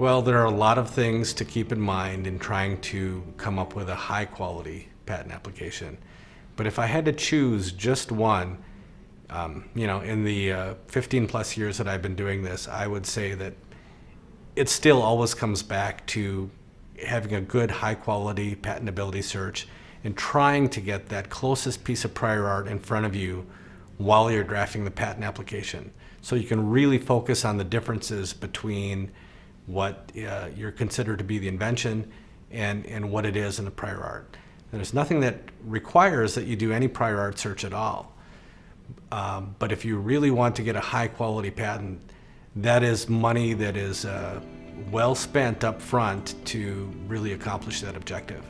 Well, there are a lot of things to keep in mind in trying to come up with a high quality patent application. But if I had to choose just one, um, you know, in the uh, 15 plus years that I've been doing this, I would say that it still always comes back to having a good high quality patentability search and trying to get that closest piece of prior art in front of you while you're drafting the patent application. So you can really focus on the differences between what uh, you're considered to be the invention and, and what it is in the prior art. there's nothing that requires that you do any prior art search at all. Um, but if you really want to get a high quality patent, that is money that is uh, well spent up front to really accomplish that objective.